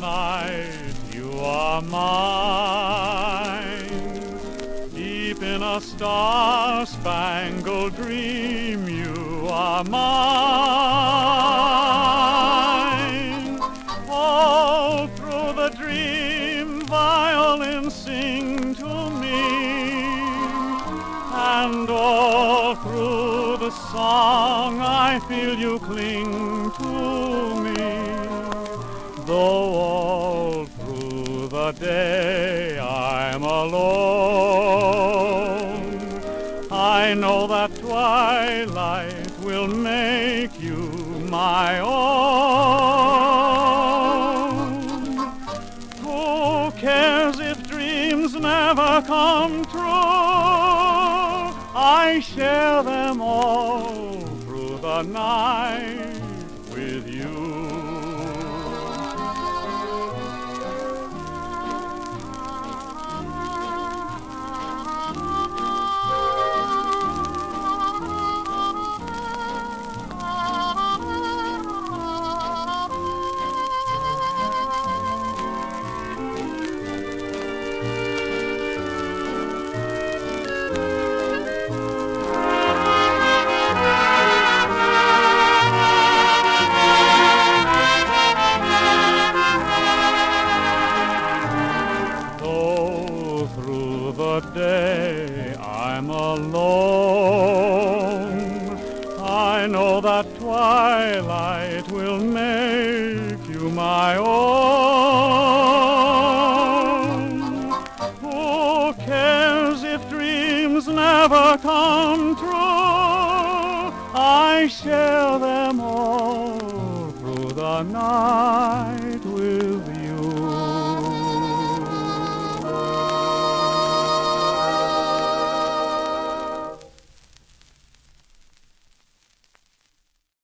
mine. Deep in a star-spangled dream, you are mine. All through the dream, violins sing to me, and all through the song, I feel you cling to me. Though all through the day I'm alone, I know that twilight will make you my own. Who cares if dreams never come true? I share them all through the night with you. I'm alone, I know that twilight will make you my own. Who cares if dreams never come true? I share them all through the night.